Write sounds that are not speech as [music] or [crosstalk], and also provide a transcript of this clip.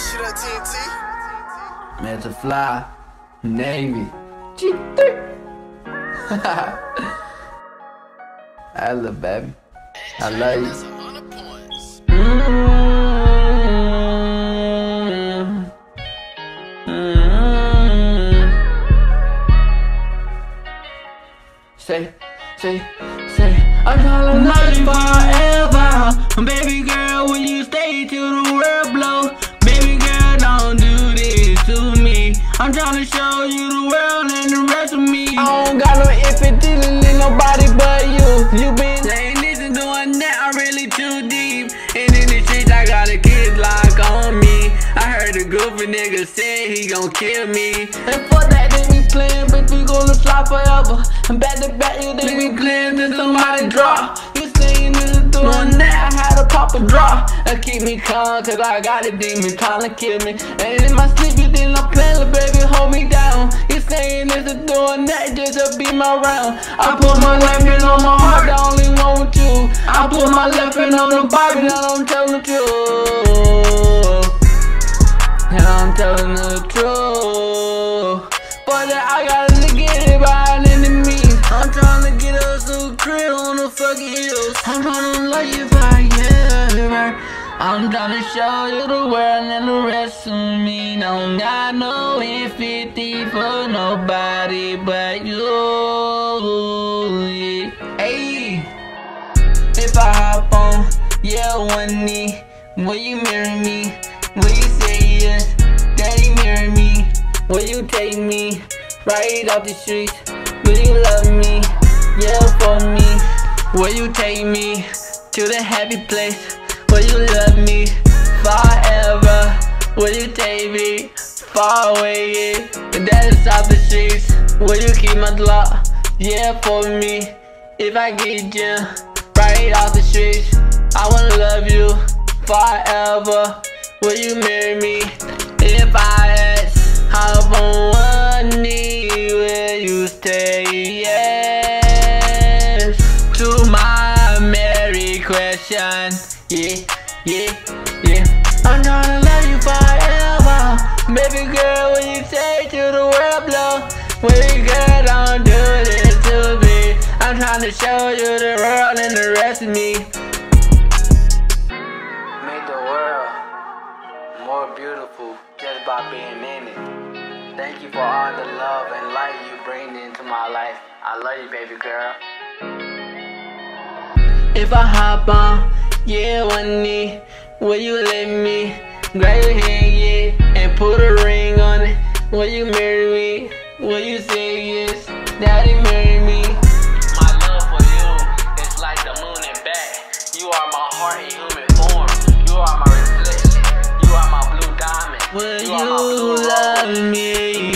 shit on TNT. Manta Fly, Navy, G3. [laughs] I love baby. I love you. Say, say, say, I'm calling 95. I'm trying to show you the world and the rest of me. I don't got no infidelity, nobody but you. You been saying this and doing that, I'm really too deep. And in the streets, I got a kid lock on me. I heard a goofy nigga say he gon' kill me. And for that, they be playing, but we gonna slide forever. And back to back, you they be playing till somebody drop. And that, I had to pop a draw. And keep me calm, cause I got a demon trying to kill me. And in my sleep, you think I'm playing, baby, hold me down. You saying this and doing that, just to be my round. I put my left hand on my heart, I only want you. I put my left hand on the Bible, now I'm telling the truth. And I'm telling the truth. But I gotta get it by I'm to love you forever. I'm to show you the world and the rest of me. Don't got no empathy for nobody but you. Yeah. Hey, if I hop on, yeah, one knee, will you marry me? Will you say yes? Daddy, marry me. Will you take me right off the streets? Will you love me? Yeah, for me. Will you take me to the happy place? Will you love me forever? Will you take me far away? Yeah, that is off the streets. Will you keep my Glock? Yeah, for me. If I get you right off the streets, I wanna love you forever. Will you marry me? If I ask, hop on one knee, will you say yes Yeah, yeah. I'm gonna love you forever, baby girl. When you say to the world blow, baby girl, don't do this to me. I'm trying to show you the world and the rest of me. Make the world more beautiful just by being in it. Thank you for all the love and light you bring into my life. I love you, baby girl. If I hop on, yeah, one knee, will you let me grab your hand, yeah, and put a ring on it? Will you marry me? Will you say yes? Daddy, marry me. My love for you is like the moon and back. You are my heart in human form. You are my reflection. You are my blue diamond. Will you, blue love me?